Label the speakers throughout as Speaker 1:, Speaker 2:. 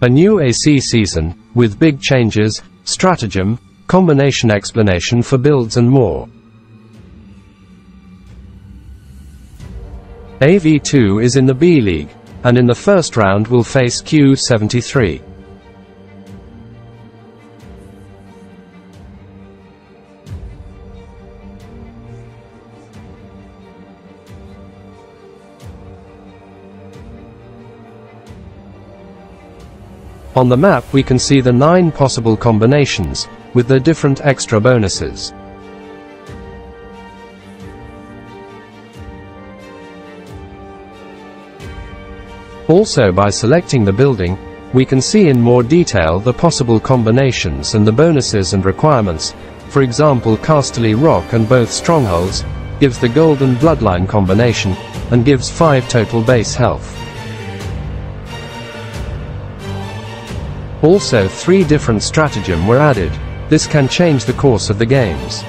Speaker 1: A new AC season, with big changes, stratagem, combination explanation for builds and more. AV2 is in the B League, and in the first round will face Q73. On the map we can see the 9 possible combinations, with their different extra bonuses. Also by selecting the building, we can see in more detail the possible combinations and the bonuses and requirements. For example Casterly Rock and both strongholds, gives the Golden Bloodline combination, and gives 5 total base health. Also three different stratagem were added. This can change the course of the games.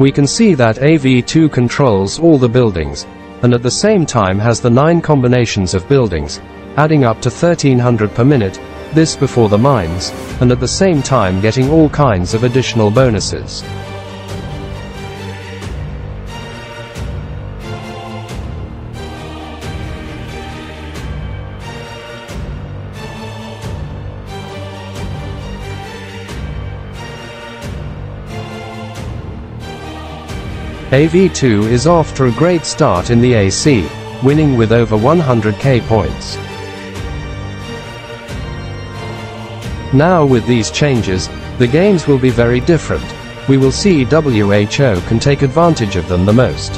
Speaker 1: We can see that AV2 controls all the buildings, and at the same time has the 9 combinations of buildings, adding up to 1300 per minute, this before the mines, and at the same time getting all kinds of additional bonuses. AV2 is off to a great start in the AC, winning with over 100k points. Now with these changes, the games will be very different. We will see WHO can take advantage of them the most.